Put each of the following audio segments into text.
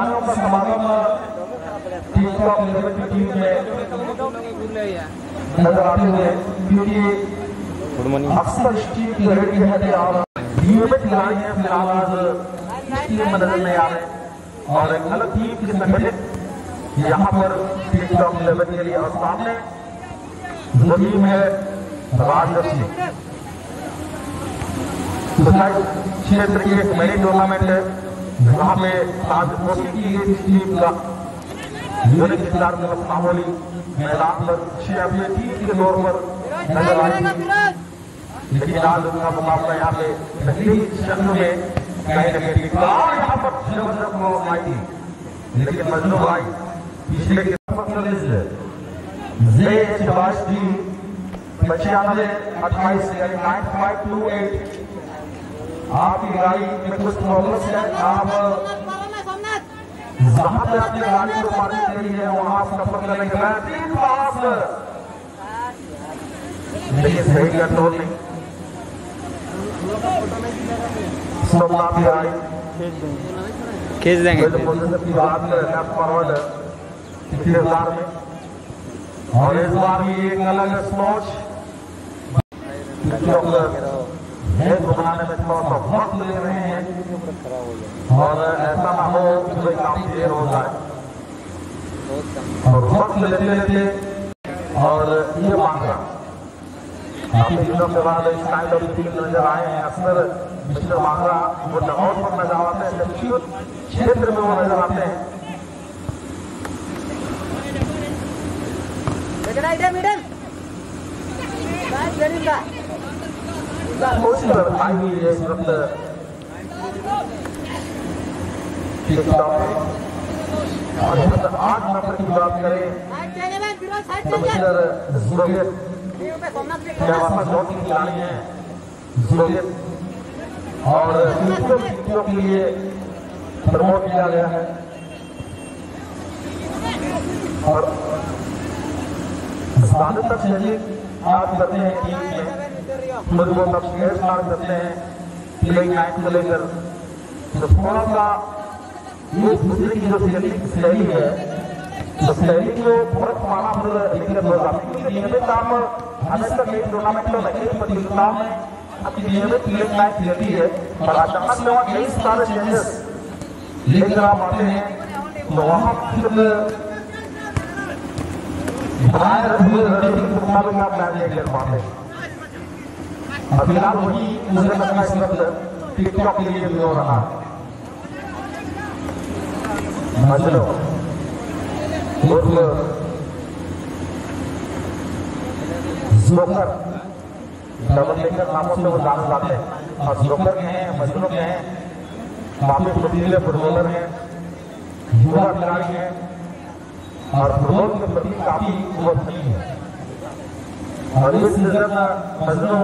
खिलाड़ियों का समागम टीम में नज़र आते हुए, क्योंकि अक्सर टीम की नियमित टीम नज़र आ रहे और अलग टीम की संगठित यहाँ पर लेवल के लिए और सामने टीम राजलक्ष्मी। क्षेत्र की एक टूर्नामेंट है। वहाँ पे आज कोशिश की गई इस टीम का यूनिक खिलाड़ मतलब मामूली मैदान पर छह अपने टीम के तौर पर नज़र आई लेकिन आज उनका मुकाबला यहाँ पे पहले ही शक्ल में कहीं ना कहीं यहाँ पर ज़बरदस्त वो आई लेकिन मजनू भाई पिछले के जे एच बाईस पचानवे, अट्ठाईस नाइन फाइव टू एट आपकी गाड़ी में कुछ प्रॉब्लम है आप जहाँ पे अपनी गाड़ी को पार्किंग करी है वहाँ सफ़र करने के बाद तीन पास। लेकिन सही कंट्रोल नहीं। की गाड़ी खींच देंगे। की बात फॉरवर्ड पिछले हज़ार में। और इस बार भी एक अलग स्मोच बनाने में थोड़ा सा वक्त ले रहे हैं और ऐसा ना हो कि काफ़ी देर हो जाए। और वक्त लेते लेते और ये मांगा काफ़ी दिनों के बाद इस काइंड ऑफ़ टीम नज़र आए हैं। अक्सर मिस्टर मांगा वो डगआउट पर नज़र आते हैं क्षेत्र में वो नज़र आते हैं। मिडल। और आठ नंबर की बात करें जोगित और दूसरे टीमों के लिए प्रमोट किया गया है और ज़्यादातर शरीर आप करते हैं टीम मुझे वो तब शेयर स्टार्ट करते हैं प्लेइंग नाइट को लेकर तो थोड़ा सा ये दूसरे की जो शैली है तो शैली को फ़र्क माना हो है क्योंकि नियमित काम, हमेशा कई टूर्नामेंट में कई प्रतियोगिताओं में नियमित प्लेइंग नाइट रहती है, और अचानक से वहाँ कई सारे चेंजेस लेकर आप आते हैं तो वहाँ फिर बनाए रखते रणनीतिक मुकाबले में आप मैच नहीं खेल पाते। और फ़िलहाल वही मुझे लगता है टिकटॉक के लिए भी हो रहा। है समझ जोकर। डबल लेकर नामों से वो जाने जाते हैं। और जोकर के हैं के हैं फुटबॉलर हैं युवा खिलाड़ी हैं और फुटबॉल के प्रति काफ़ी वो है। और इस सीज़न मजनू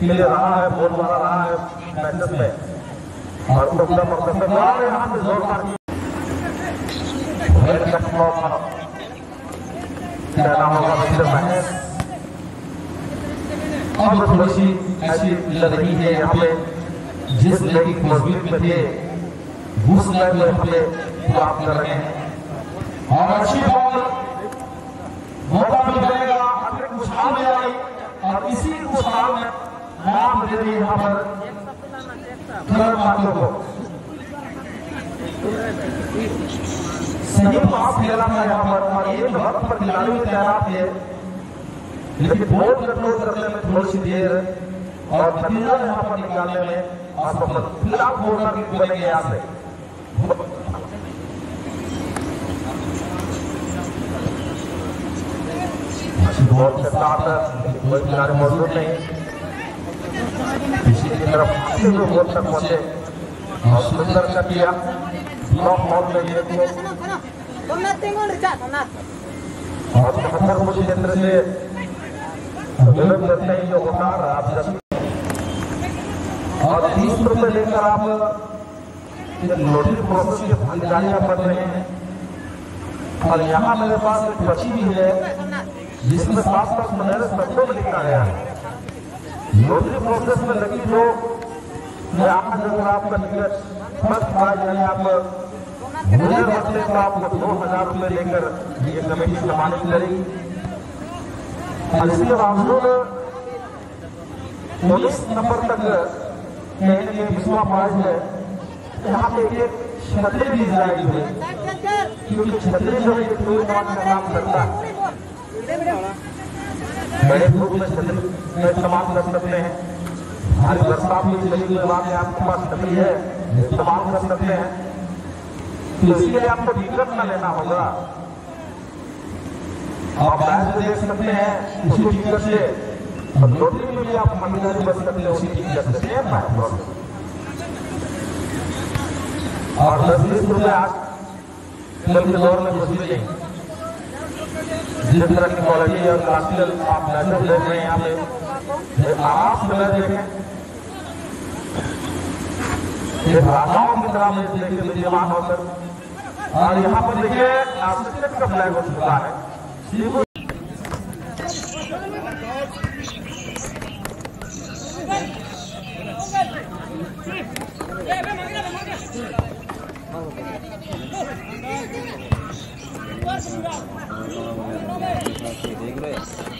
के लिए रहा है बहुत बड़ा रहा है मैचेस में और उनको पूरा परफॉर्मेंस रहा है, यहाँ से जोरदार कहना होगा, मिस्टर महेश? अब थोड़ी सी ऐसी लग रही है यहाँ पे। जिस की मज़बूत में थे घूस लग यहाँ पे प्राप्त कर रहे हैं। और अच्छी बॉल मौका भी मिलेगा अगर खुशहाल में आई। और इसी खुशहाल में माफ़ दे रही यहाँ पर। थर्ड पार्टियों को सही पास खेला था यहाँ पर। और एक वक्त पर खिलाड़ी भी तैनात है लेकिन बॉल कंट्रोल करने में थोड़ी सी देर और नतीजा यहाँ पर निकालने में असफल। फ़िलहाल कॉर्नर की बनेंगे यहाँ से। के साथ कोई खिलाड़ी मौजूद नहीं। पीछे की तरफ़ तक पहुँचे और सुंदर से आप और तीस रुपए लेकर आप लॉटरी प्रोसेस की भागीदारियाँ बन रहे हैं और यहाँ मेरे पास एक पर्ची भी है, जिसमें साफ़ साफ़ सुनहरे शब्दों लिखा गया है। लॉटरी प्रोसेस में लगी जो मैं आपका आप तो आपको दो हज़ार लेकर ये कमेटी सम्मानित करेगी। और उन्नीस नंबर तक विश्वा है। यहाँ पे एक छतरी है चल चल क्योंकि छतरी जो है काम करता है। बड़े ग्रुप में छतरी का इस्तेमाल कर सकते हैं। हमारी बरसात में हुई बात है आपके पास छतरी है इस्तेमाल कर सकते हैं। तो इसके लिए आपको दिक्कत न लेना होगा। आप बैच में देख सकते हैं, उसी टिकट से। लॉटरी में भी आप भागीदारी बन सकते हैं उसी टिकट से। और दस बीस रुपए आज कल के दौर में कुछ भी नहीं जिस तरह की क्वालिटी और क्लासिकल आप मैसेज देख रहे हैं यहाँ पे आप देखें की तरह में देखिए विद्यमान होकर और यहाँ पर देखिए का फ्लैग हो चुका है शिव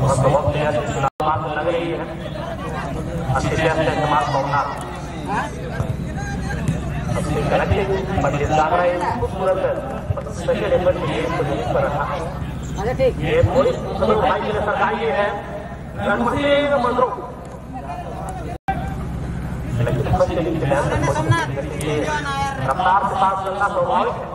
बहुत बहुत चुनाव लग रही है। अच्छे अच्छा इस्तेमाल होना सबसे गलत है है खूबसूरत स्पेशल एफर्ट के लिए पर रखा अच्छा ये सभी भाई ये है रफ्तार के साथ चलना स्वाभाविक है।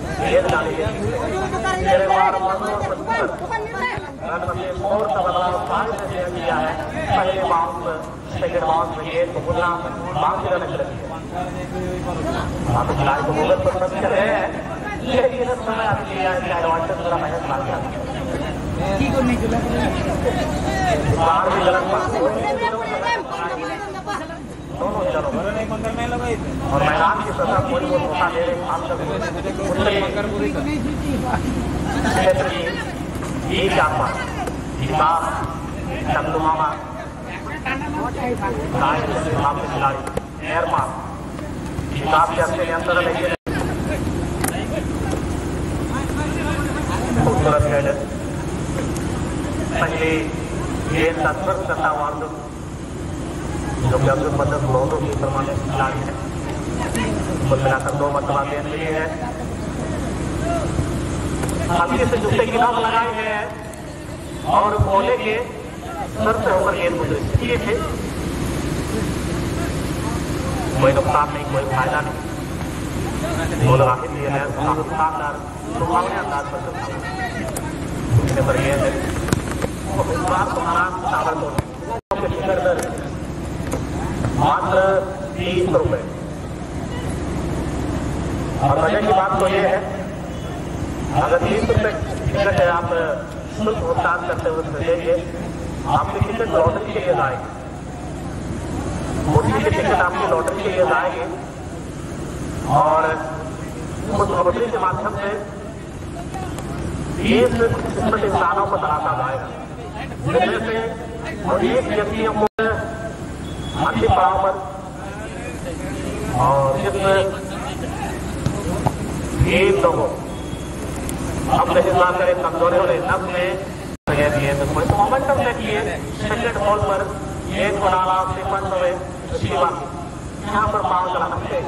रन में स्कोर का बदलाव पाँच से किया है पहले बाउंस सेकंड बाउंस में गेंद को पुनः बाउंस रन कर आप खिलाड़ी को मुगल पर प्रश्न है लेकिन इस समय आप किया एडवांटेज मेरा मेहनत मार गया बाहर गलत और मैदान की सतह कोई वो धोखा दे रहे खास क्षेत्र की ये चापा विकास टकलू मामा नायक विभाग के खिलाड़ी एयरमा विकास के अच्छे नियंत्रण लेके। खूबसूरत पहले स्पर्श करता हुआ अर्जुन जो कि अर्जुन मदद लोगों की प्रमाणित खिलाड़ी है। कुल मिलाकर दो मरतबा गेंद मिली है। हल्के से जूते की नोक लगाए गए हैं और बोले के सर से होकर गेंद गुजरी। किए थे। कोई नुकसान नहीं, कोई फ़ायदा नहीं। राहिल लिए है शानदार सुहावने अंदाज पर चलता है। गेंद इस बार तुम्हारा ताबड़तोड़ के फिकर दर मात्र तीस रुपए। और मज़े की बात तो ये है, अगर तीस रुपए टिकट है आप शुल्क भुगतान करते हुए खरीदेंगे आपकी टिकट लॉटरी के लिए लाएँगे? मोदी के टिकट आपकी लॉटरी के लिए आएँगे और उस लॉटरी के माध्यम से बीस किस्मत इंसानों को तलाशा जाएगा जिनमें से और एक व्यक्तियों को पड़ाव पर और जिसमें एक लोगों अब करें कमज़ोरी वाले में। दिए तो कोई मोमेंटम देखिए सेकेंड बॉल पर एक शिवा यहाँ पर पाँव चला सकते हैं।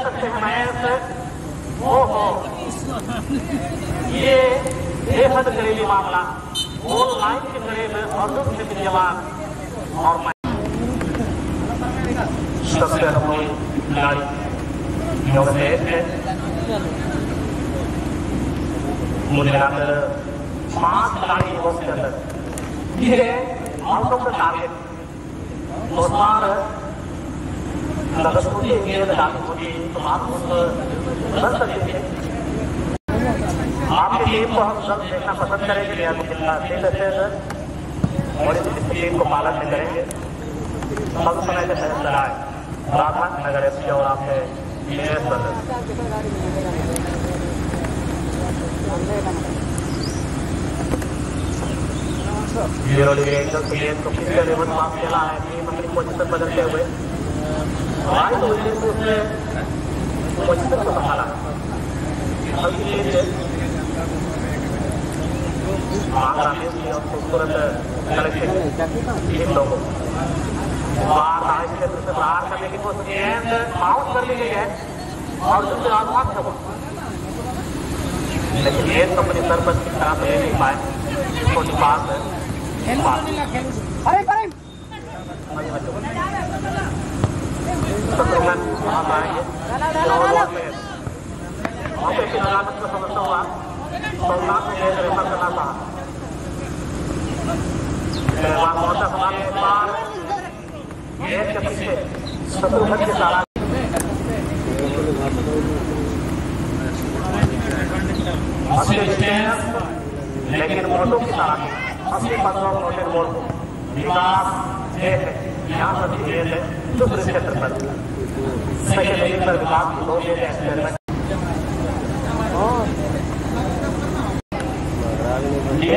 सकते हैं मैच ये बेहद घरेलू मामला। गोल लाइन के करीब और दूसरे के जवान और सबसे अनमोल खिलाड़ी जो है मुझे मिलाकर पाँच खिलाड़ी युवक के अंदर ये आउट ऑफ़ द टारगेट तो बार अगर मुझे गेंद डाली होती तो आप उस बन सकते थे आपकी टीम को हम सब देखना पसंद करेंगे लिया जितना दे सकते हैं सर। और इस टीम को पालन में करेंगे। सब समय से फैसला है। राधा नगर एस और आपने Dinesh brother zero degree angle से गेंद को किसी लेवल पास खेला टीम अपनी पोजीशन बदलते हुए। पोजीशन को संभाला। और खूबसूरत कलेक्शन इन लोगों बाहर क्षेत्र से बाहर करने की कोशिश और लेकिन गेंद को अपनी सरपंच की तरफ़ ले नहीं पाए पास है अरे की अदालत हुआ लेकिन मोटो की तरह अस्सी पंद्रह विकास है। यहाँ पर विकास की दो ये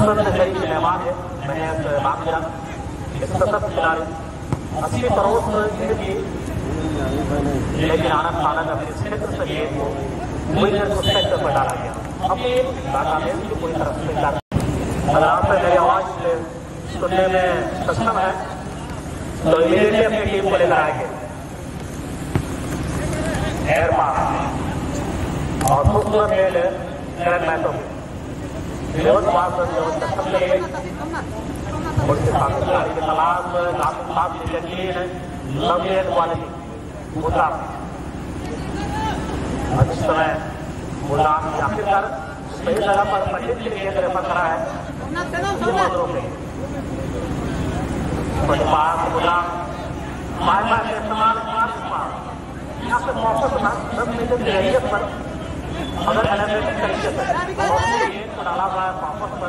मेहमान है। महेश बागरा एक सतत खिलाड़ी अस्सी पड़ोस की लेकिन आनंद आनंद अपने क्षेत्र से गेंद को सेक्टर पर डाला गया अगर आप मेरी आवाज़ सुनने में सक्षम है तो इमीडिएटली अपनी टीम को लेकर आएँगे। और खूबसूरत खेल है करण मैथो तलाश काफ़ी साफ़ यकीन लव क्वालिटी मुद्रा इस समय गुलाम आखिरकार सही जगह पर पंडित के लिए रेफर करा है सोमनाथ चलो ये सोमनाथ मात्रों में फुटपाथ गुलाम बार। बार के इस्तेमाल यहाँ मौका बना दस मीटर पर अगर एनालिटिक तरीके से और ये को